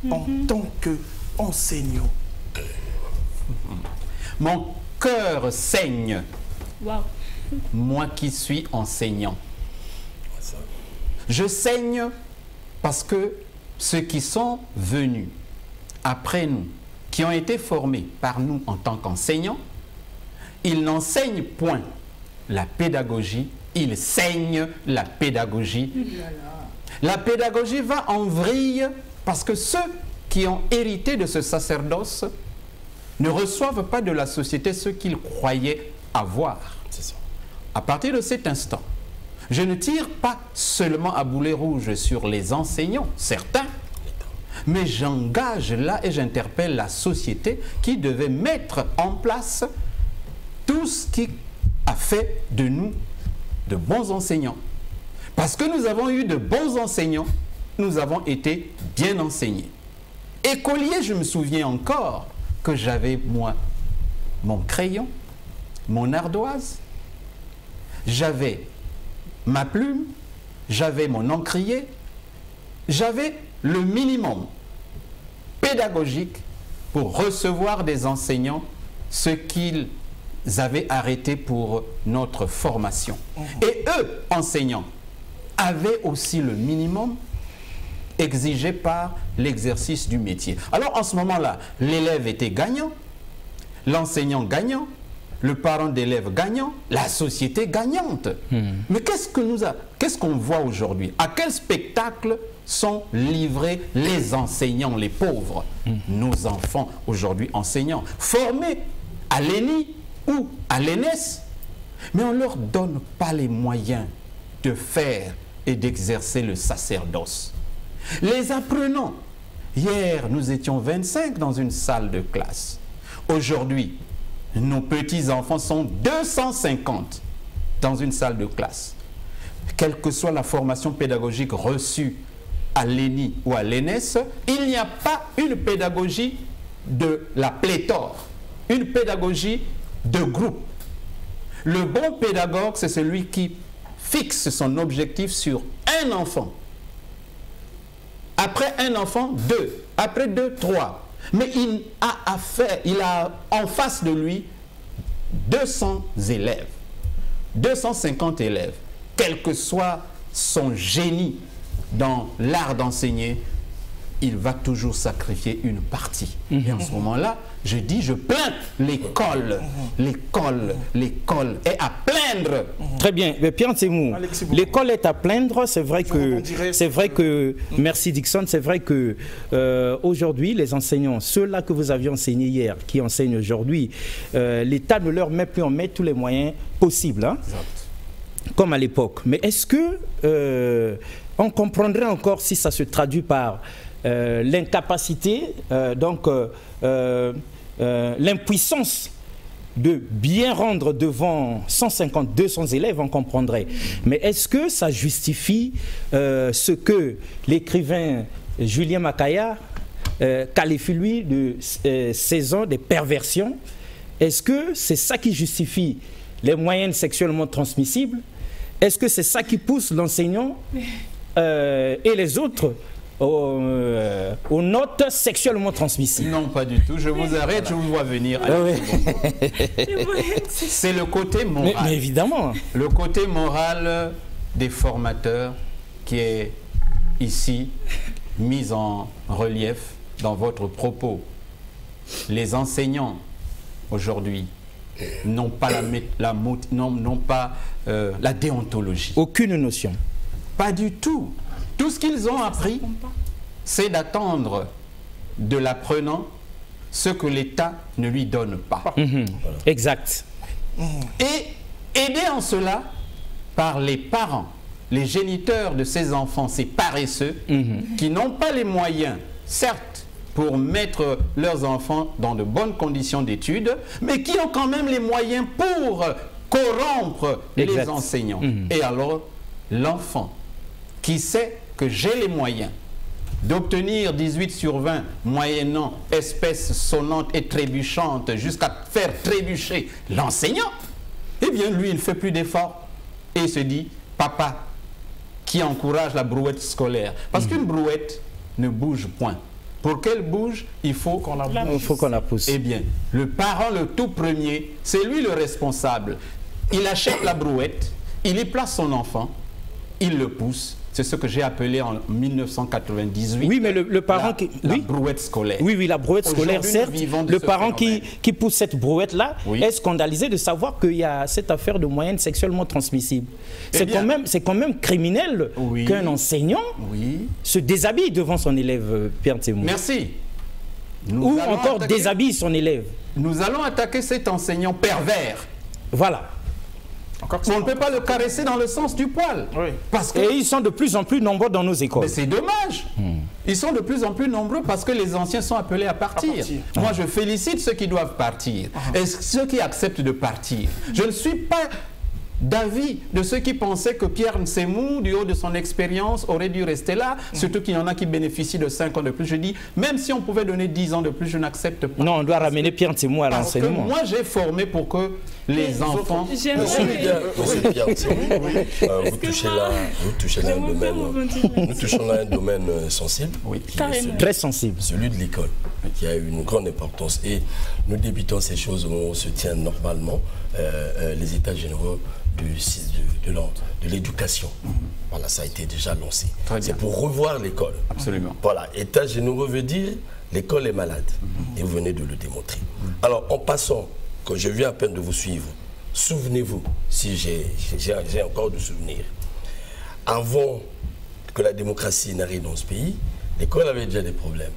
en mhm. tant qu'enseignant. Mon cœur saigne. Moi qui suis enseignant. Je saigne parce que ceux qui sont venus après nous, qui ont été formés par nous en tant qu'enseignants, ils n'enseignent point la pédagogie, ils saignent la pédagogie. La pédagogie va en vrille parce que ceux qui ont hérité de ce sacerdoce ne reçoivent pas de la société ce qu'ils croyaient avoir. À partir de cet instant, je ne tire pas seulement à boulet rouge sur les enseignants, certains, mais j'engage là et j'interpelle la société qui devait mettre en place tout ce qui a fait de nous de bons enseignants. Parce que nous avons eu de bons enseignants, nous avons été bien enseignés. Écolier, je me souviens encore que j'avais, moi, mon crayon, mon ardoise, j'avais ma plume, j'avais mon encrier, j'avais le minimum pédagogique pour recevoir des enseignants ce qu'ils avaient arrêté pour notre formation. Et eux, enseignants, avaient aussi le minimum exigé par l'exercice du métier. Alors en ce moment-là, l'élève était gagnant, l'enseignant gagnant, le parent d'élève gagnant, la société gagnante. Hmm. Mais qu'est-ce que nous qu'est-ce qu'on voit aujourd'hui? À quel spectacle sont livrés les enseignants, les pauvres, hmm. nos enfants aujourd'hui enseignants, formés à l'ENI ou à l'ENES, mais on ne leur donne pas les moyens de faire et d'exercer le sacerdoce. Les apprenants, hier nous étions 25 dans une salle de classe. Aujourd'hui, nos petits-enfants sont 250 dans une salle de classe. Quelle que soit la formation pédagogique reçue à l'ENI ou à l'ENES, il n'y a pas une pédagogie de la pléthore, une pédagogie de groupe. Le bon pédagogue, c'est celui qui fixe son objectif sur un enfant. Après un enfant, deux. Après deux, trois. Mais il a affaire, il a en face de lui 200 élèves, 250 élèves, quel que soit son génie dans l'art d'enseigner, il va toujours sacrifier une partie. Et en ce moment-là, je dis, je plains l'école, l'école, l'école est à plaindre. Très bien, mais Pierre Tsemou, l'école est à plaindre, c'est vrai que, c'est vrai que, merci Dixon, c'est vrai que euh, aujourd'hui, les enseignants, ceux-là que vous aviez enseignés hier, qui enseignent aujourd'hui, euh, l'État ne leur met plus en met tous les moyens possibles, hein, comme à l'époque. Mais est-ce que euh, on comprendrait encore si ça se traduit par euh, l'incapacité, euh, donc euh, l'impuissance de bien rendre devant 150, 200 élèves, on comprendrait. Mais est-ce que ça justifie ce que l'écrivain Julien Macaya qualifie lui de saison des perversions Est-ce que c'est ça qui justifie les moyennes sexuellement transmissibles? Est-ce que c'est ça qui pousse l'enseignant et les autres euh, aux, notes sexuellement transmissibles. Non, pas du tout. Je vous arrête, je vous vois venir. C'est le côté moral. Mais, évidemment. Le côté moral des formateurs qui est ici mis en relief dans votre propos. Les enseignants aujourd'hui n'ont pas la, la, pas, euh, la déontologie. Aucune notion. Pas du tout. Tout ce qu'ils ont appris, c'est d'attendre de l'apprenant ce que l'État ne lui donne pas. Mhm. Exact. Et aidé en cela par les parents, les géniteurs de ces enfants, ces paresseux, mhm. qui n'ont pas les moyens, certes, pour mettre leurs enfants dans de bonnes conditions d'études, mais qui ont quand même les moyens pour corrompre les enseignants. Mhm. Et alors, l'enfant qui sait que j'ai les moyens d'obtenir 18 sur 20 moyennant espèces sonnantes et trébuchantes jusqu'à faire trébucher l'enseignant, eh bien lui, il ne fait plus d'efforts et il se dit, papa, qui encourage la brouette scolaire? Parce mhm. qu'une brouette ne bouge point. Pour qu'elle bouge, il faut qu'on la, la pousse. Eh bien, le parent, le tout premier, c'est lui le responsable. Il achète la brouette, il y place son enfant, il le pousse, c'est ce que j'ai appelé en 1998. Oui, mais le, parent qui. La brouette scolaire. Oui, oui, la brouette scolaire, certes. Le parent qui, qui, pousse cette brouette-là est scandalisé de savoir qu'il y a cette affaire de moyenne sexuellement transmissible. Eh c'est quand, même, quand même criminel qu'un enseignant se déshabille devant son élève, euh, Pierre Thémou. Merci. Ou encore déshabille son élève. Nous allons attaquer cet enseignant pervers. Voilà on ne peut pas le caresser dans le sens du poil. Parce que... Et ils sont de plus en plus nombreux dans nos écoles. Mais c'est dommage. Hmm. Ils sont de plus en plus nombreux parce que les anciens sont appelés à partir. Moi, je félicite ceux qui doivent partir ah. et ceux qui acceptent de partir. Je ne suis pas d'avis de ceux qui pensaient que Pierre Nsemou, du haut de son expérience, aurait dû rester là, mm. surtout qu'il y en a qui bénéficient de 5 ans de plus. Je dis, même si on pouvait donner 10 ans de plus, je n'accepte pas. Non, on doit ramener Pierre Nsemou à l'enseignement. Moi, j'ai formé pour que les enfants... Monsieur Pierre euh, vous touchez là, vous touchez là un domaine, nous touchons là un domaine sensible, oui, très sensible, celui de l'école, qui a une grande importance. Et nous débutons ces choses où on se tient normalement, euh, les états généraux de, de, de l'éducation. Voilà, ça a été déjà lancé. C'est pour revoir l'école. Absolument. Voilà, État généraux veut dire l'école est malade. Et vous venez de le démontrer. Alors, en passant, quand je viens à peine de vous suivre, souvenez-vous, si j'ai encore de souvenirs, avant que la démocratie n'arrive dans ce pays, l'école avait déjà des problèmes.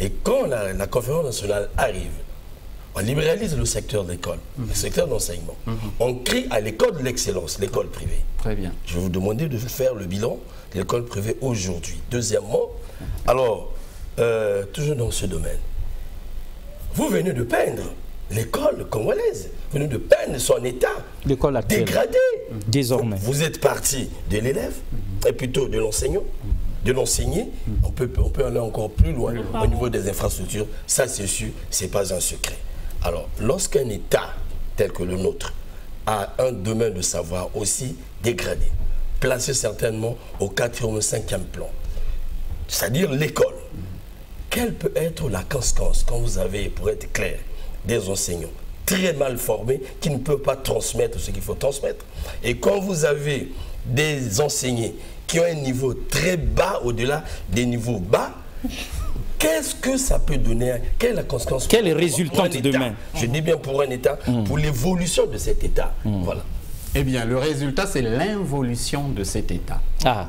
Et quand la conférence nationale arrive, on libéralise le secteur d'école, le secteur d'enseignement. Mhm. On crée à l'école de l'excellence, l'école privée. Très bien. Je vais vous demander de faire le bilan de l'école privée aujourd'hui. Deuxièmement, alors, euh, toujours dans ce domaine, vous venez de peindre l'école congolaise, vous venez de peindre son état dégradé. Désormais. Vous êtes parti de l'élève, et plutôt de l'enseignant, de l'enseigner. On peut, on peut aller encore plus loin au niveau des infrastructures. Ça, c'est sûr, ce n'est pas un secret. Alors, lorsqu'un État tel que le nôtre a un domaine de savoir aussi dégradé, placé certainement au 4e ou 5e plan, c'est-à-dire l'école, quelle peut être la conséquence quand vous avez, pour être clair, des enseignants très mal formés qui ne peuvent pas transmettre ce qu'il faut transmettre? Et quand vous avez des enseignants qui ont un niveau très bas au-delà des niveaux bas, Qu'est-ce que ça peut donner Quelle est la conséquence Quelle est résultante demain Je dis bien pour un État, mm. pour l'évolution de cet État. Mm. Voilà. Eh bien, le résultat, c'est l'involution de cet État. Ah.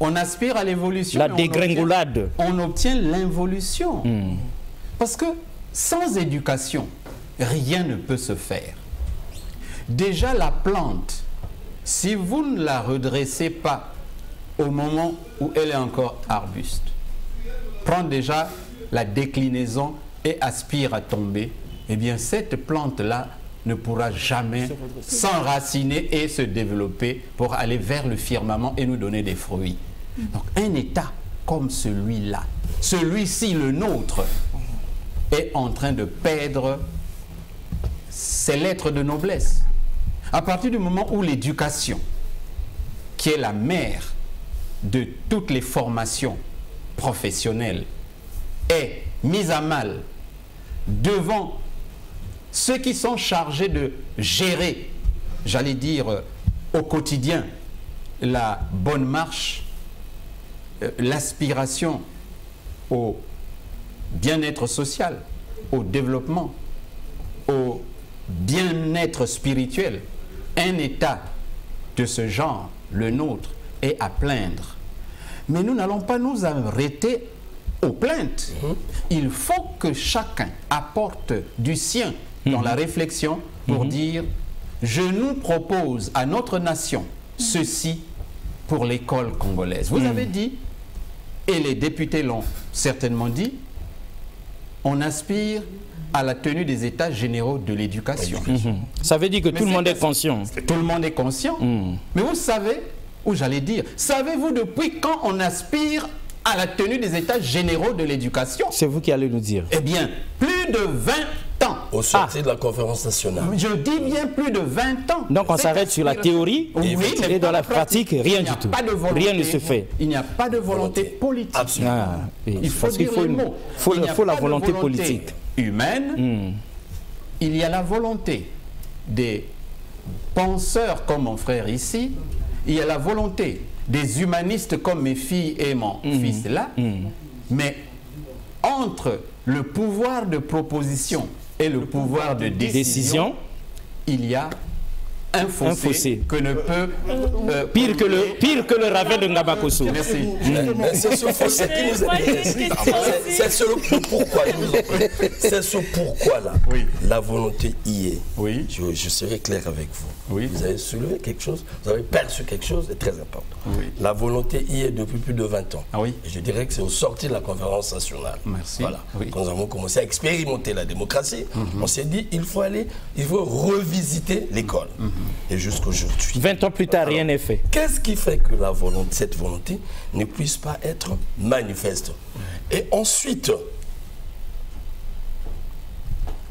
On aspire à l'évolution. La dégringolade. On obtient l'involution. Mm. Parce que sans éducation, rien ne peut se faire. Déjà, la plante, si vous ne la redressez pas au moment où elle est encore arbuste, prend déjà la déclinaison et aspire à tomber, eh bien cette plante-là ne pourra jamais s'enraciner et se développer pour aller vers le firmament et nous donner des fruits. Donc un État comme celui-là, celui-ci le nôtre, est en train de perdre ses lettres de noblesse. À partir du moment où l'éducation, qui est la mère de toutes les formations professionnelle est mise à mal devant ceux qui sont chargés de gérer, j'allais dire, euh, au quotidien, la bonne marche, euh, l'aspiration au bien-être social, au développement, au bien-être spirituel. Un état de ce genre, le nôtre, est à plaindre. Mais nous n'allons pas nous arrêter aux plaintes, mhm. il faut que chacun apporte du sien dans mhm. la réflexion pour dire je nous propose à notre nation ceci pour l'école congolaise. Vous avez dit, et les députés l'ont certainement dit, on aspire à la tenue des états généraux de l'éducation. Mhm. Ça veut dire que tout le monde est conscient. Tout le monde est conscient. Mhm. Mais vous savez, ou j'allais dire, savez-vous depuis quand on aspire à la tenue des états généraux de l'éducation? C'est vous qui allez nous dire. Eh bien, plus de 20 ans. Au sortir de la conférence nationale. Je dis bien plus de 20 ans. Donc on s'arrête sur la théorie oui, et dans la pratique, rien du tout. rien ne se fait. Il n'y a pas de volonté politique. Absolument. Ah, il faut dire faut, le faut, faut la volonté, politique. Humaine. Hmm. Il y a la volonté des penseurs comme mon frère ici. Il y a la volonté des humanistes comme mes filles et mon hmm. fils là. Hmm. Mais entre le pouvoir de proposition et le pouvoir de décision, il y a un fossé, que ne peut euh, pire que le pire que le Ravel de Ngabakoso. Merci. C'est ce fossé qui nous intéresse. C'est ce pourquoi C'est ce pourquoi là. Oui. La volonté y est. Oui. Je, serai clair avec vous. Oui. Vous avez soulevé quelque chose, vous avez perçu quelque chose de très important. Oui. La volonté y est depuis plus de 20 ans. Ah oui. Et je dirais que c'est au sorti de la conférence nationale. Merci. Voilà. Quand nous avons commencé à expérimenter la démocratie, mhm. on s'est dit il faut aller, il faut revisiter l'école. Mhm et jusqu'aujourd'hui. 20 ans plus tard, rien n'est fait. Qu'est-ce qui fait que la volonté, cette volonté ne puisse pas être manifeste? Et ensuite,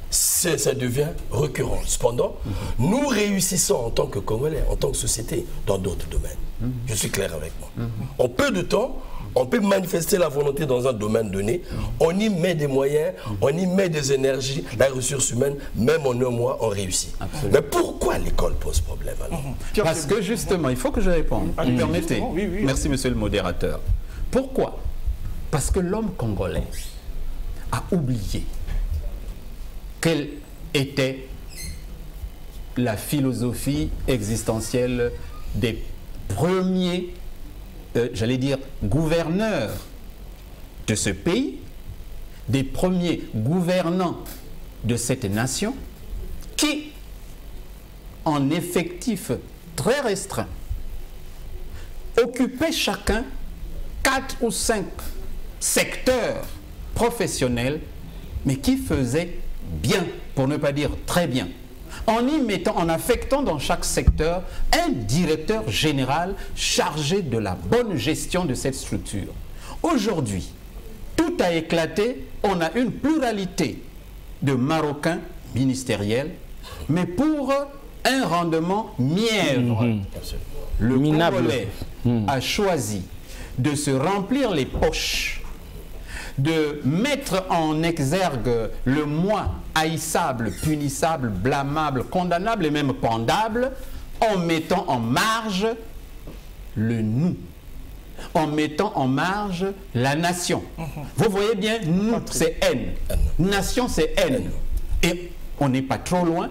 ça devient récurrent. Cependant, nous réussissons en tant que Congolais, en tant que société, dans d'autres domaines. Je suis clair avec moi. En peu de temps, on peut manifester la volonté dans un domaine donné, on y met des moyens, on y met des énergies, la ressource humaine, même en un mois, on réussit. Mais pourquoi l'école pose problème alors mhm. Parce que justement, il faut que je réponde. Vous permettez Merci, monsieur le modérateur. Pourquoi? Parce que l'homme congolais a oublié quelle était la philosophie existentielle des premiers euh, j'allais dire, gouverneurs de ce pays, des premiers gouvernants de cette nation, qui, en effectif très restreint, occupaient chacun quatre ou cinq secteurs professionnels, mais qui faisaient bien, pour ne pas dire très bien, en y mettant, en affectant dans chaque secteur un directeur général chargé de la bonne gestion de cette structure. Aujourd'hui, tout a éclaté, on a une pluralité de Marocains ministériels, mais pour un rendement mièvre. Mhm. Le Congolais mhm. a choisi de se remplir les poches de mettre en exergue le moins haïssable, punissable, blâmable, condamnable et même pendable en mettant en marge le nous, en mettant en marge la nation. Vous voyez bien, nous, c'est haine. Nation, c'est haine. Et on n'est pas trop loin.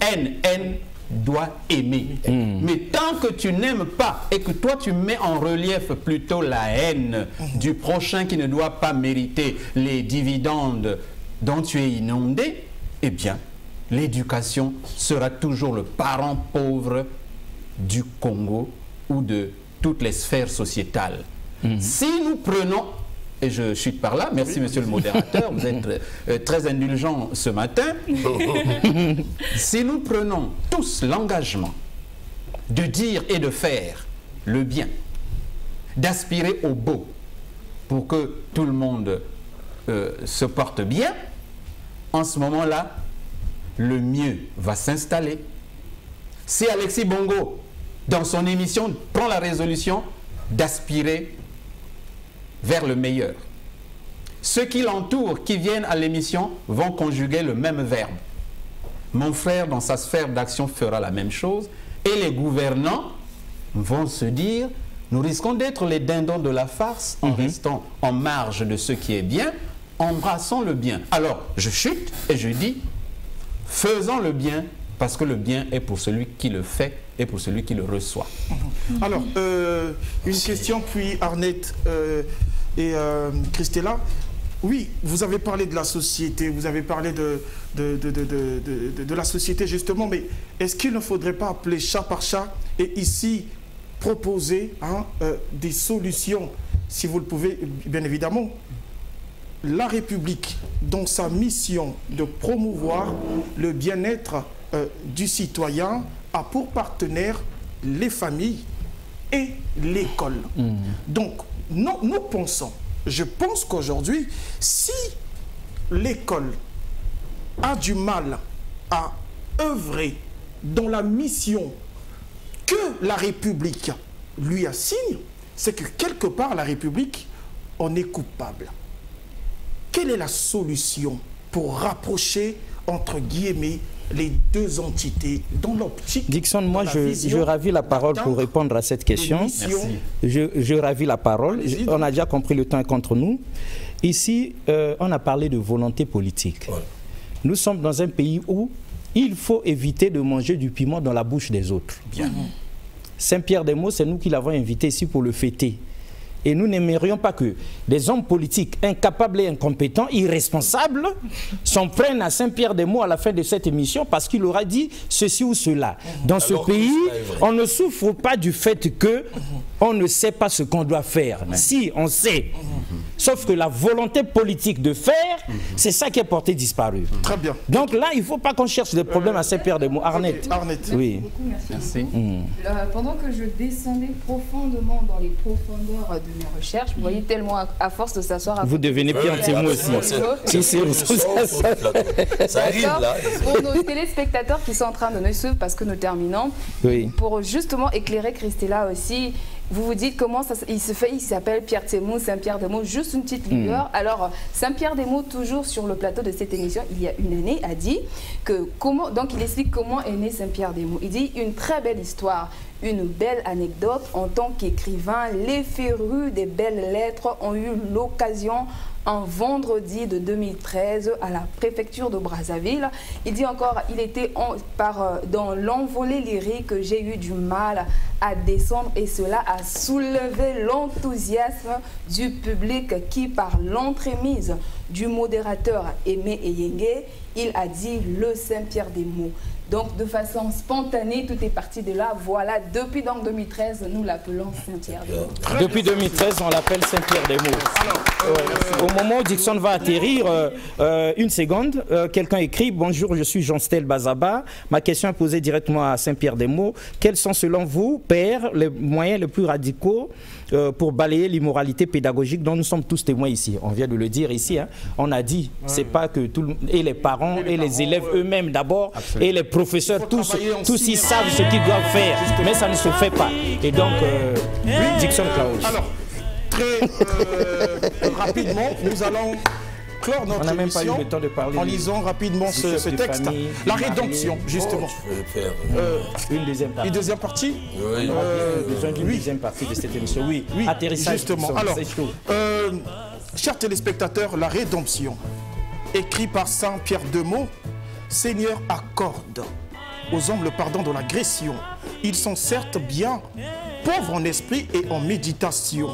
Haine, haine, doit aimer. Mm. Mais tant que tu n'aimes pas et que toi tu mets en relief plutôt la haine mm. du prochain qui ne doit pas mériter les dividendes dont tu es inondé, eh bien, l'éducation sera toujours le parent pauvre du Congo ou de toutes les sphères sociétales. Mm. Si nous prenons et je chute par là. Merci, monsieur le modérateur. Vous êtes euh, très indulgent ce matin. si nous prenons tous l'engagement de dire et de faire le bien, d'aspirer au beau pour que tout le monde euh, se porte bien, en ce moment-là, le mieux va s'installer. Si Alexis Bongo, dans son émission, prend la résolution d'aspirer vers le meilleur. Ceux qui l'entourent, qui viennent à l'émission, vont conjuguer le même verbe. Mon frère, dans sa sphère d'action, fera la même chose. Et les gouvernants vont se dire, nous risquons d'être les dindons de la farce en mhm. restant en marge de ce qui est bien, embrassons le bien. Alors, je chute et je dis, faisons le bien parce que le bien est pour celui qui le fait et pour celui qui le reçoit. Alors, euh, une question, puis Arnette. Euh, et Christella, oui, vous avez parlé de la société, vous avez parlé de, de, la société justement, mais est-ce qu'il ne faudrait pas appeler chat par chat et ici proposer hein, des solutions, si vous le pouvez, bien évidemment, la République, dans sa mission de promouvoir le bien-être euh, du citoyen, a pour partenaire les familles et l'école. Mmh. Donc, nous, pensons, je pense qu'aujourd'hui, si l'école a du mal à œuvrer dans la mission que la République lui assigne, c'est que quelque part, la République en est coupable. Quelle est la solution pour rapprocher, entre guillemets, les deux entités dans l'optique Dixon, moi, je, je, ravis la parole pour répondre à cette question. Je, je ravis la parole. On a déjà compris le temps contre nous. Ici, euh, on a parlé de volonté politique. Nous sommes dans un pays où il faut éviter de manger du piment dans la bouche des autres. Bien. Saint-Pierre-des-Mots, c'est nous qui l'avons invité ici pour le fêter. Et nous n'aimerions pas que des hommes politiques incapables et incompétents, irresponsables, s'en prennent à Saint-Pierre-des-Mots à la fin de cette émission parce qu'il aura dit ceci ou cela. Dans ce pays, on ne souffre pas du fait que on ne sait pas ce qu'on doit faire. Si, on sait. Sauf que la volonté politique de faire, c'est ça qui est porté disparu. Très bien. Donc là, il ne faut pas qu'on cherche des problèmes à Saint-Pierre-des-Mots. Arnett. Arnett. Oui. Merci. Mm. pendant que je descendais profondément dans les profondeurs de mes recherches, vous voyez tellement à, force de s'asseoir... Vous devenez Pierre Témoin aussi. Si, ça arrive là. Pour nos téléspectateurs qui sont en train de nous suivre parce que nous terminons, pour justement éclairer Christella aussi, vous vous dites comment ça, il se fait, il s'appelle Pierre Témou, Saint-Pierre-des-Mots, juste une petite hmm. lueur. Alors, Saint-Pierre-des-Mots, toujours sur le plateau de cette émission, il y a une année, a dit que comment, donc il explique comment est né Saint-Pierre-des-Mots. Il dit une très belle histoire, une belle anecdote. En tant qu'écrivain, les férus des belles lettres ont eu l'occasion un vendredi de 2013 à la préfecture de Brazzaville. Il dit encore, il était par, euh, dans l'envolée lyrique, j'ai eu du mal à descendre et cela a soulevé l'enthousiasme du public qui, par l'entremise du modérateur Aimé Eyenge, il a dit le Saint-Pierre des mots. Donc, de façon spontanée, tout est parti de là. Voilà, depuis donc 2013, nous l'appelons Saint-Pierre des Mots. Depuis 2013, on l'appelle Saint-Pierre des Mots. Euh, au moment où Dixon va atterrir, euh, euh, une seconde, quelqu'un écrit Bonjour, je suis Jean-Stel Bazaba. Ma question est posée directement à Saint-Pierre des Mots. Quels sont, selon vous, Père, les moyens les plus radicaux pour balayer l'immoralité pédagogique dont nous sommes tous témoins ici On vient de le dire ici. Hein. On a dit, c'est pas que tout le... et les parents et les, élèves eux-mêmes d'abord et les professeurs, tous, tous ils savent ce qu'ils doivent faire, mais ça ne se fait pas. Et donc, euh, Dixon Klaus. Alors, très euh, rapidement, nous allons clore notre On même pas eu le temps de parler en lisant rapidement ce, texte. la rédemption, justement. Oh, euh, une deuxième partie. Une deuxième partie Oui. Euh, besoin d'une deuxième partie de cette émission. Oui, oui justement. Alors, euh, chers téléspectateurs, la rédemption, écrit par Saint Pierre de Meaux, Seigneur accorde aux hommes le pardon de l'agression. Ils sont certes bien pauvres en esprit et en méditation.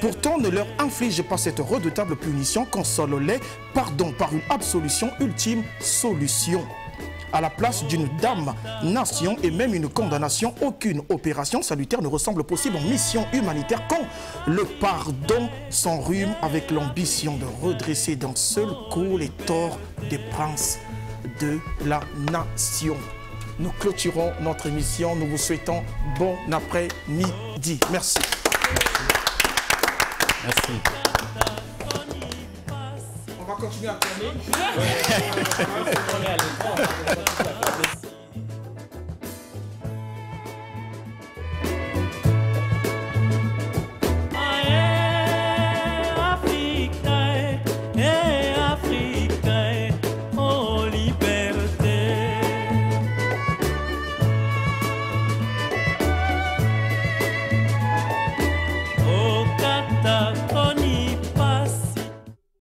Pourtant, ne leur inflige pas cette redoutable punition, console-les, pardon par une absolution ultime solution. À la place d'une dame nation et même une condamnation, aucune opération salutaire ne ressemble possible en mission humanitaire quand le pardon s'enrhume avec l'ambition de redresser d'un seul coup les torts des princes de la nation. Nous clôturons notre émission. Nous vous souhaitons bon après-midi. Merci. Merci. On va continuer à tourner.